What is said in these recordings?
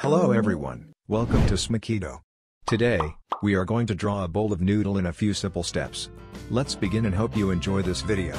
Hello everyone, welcome to Smakido. Today, we are going to draw a bowl of noodle in a few simple steps. Let's begin and hope you enjoy this video.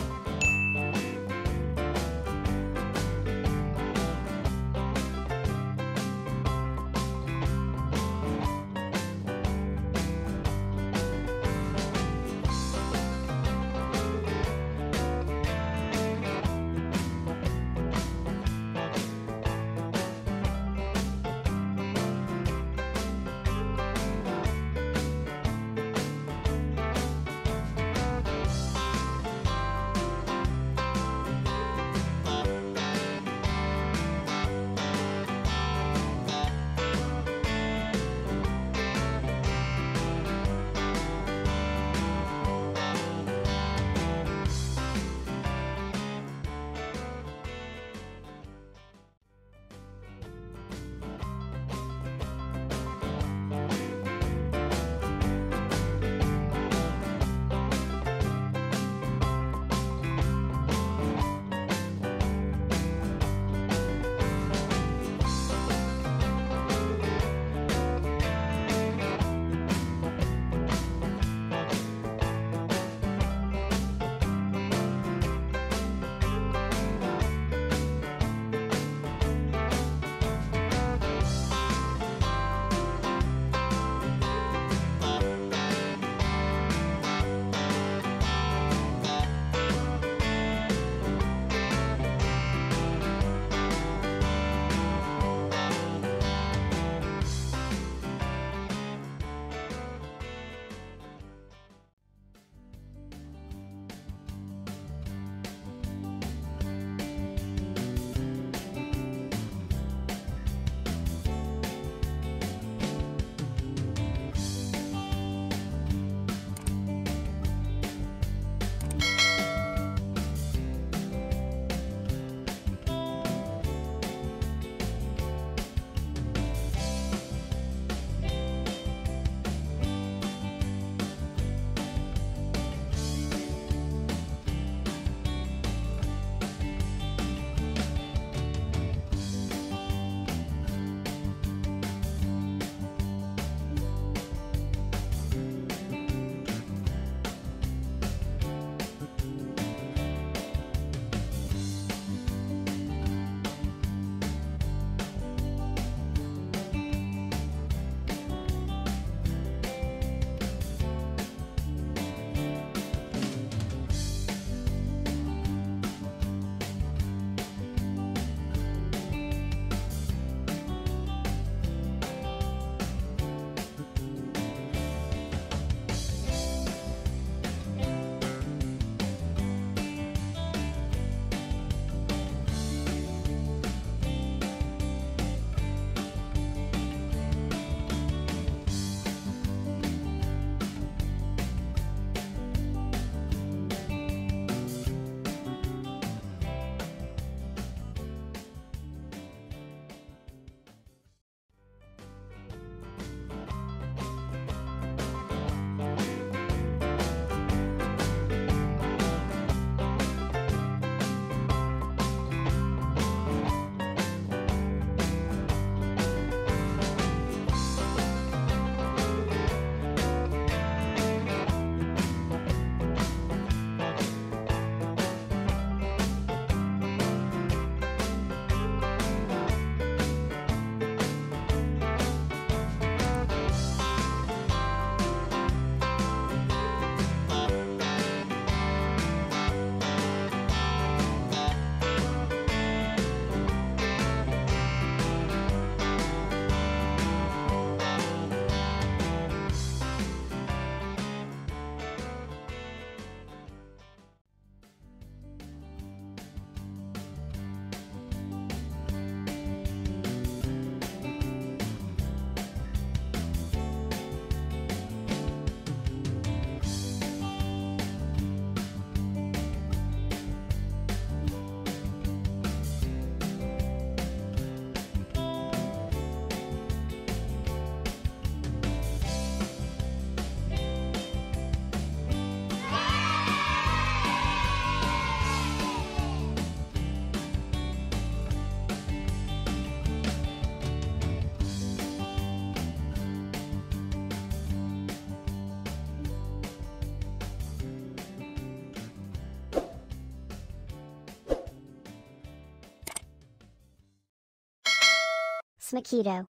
Smakido.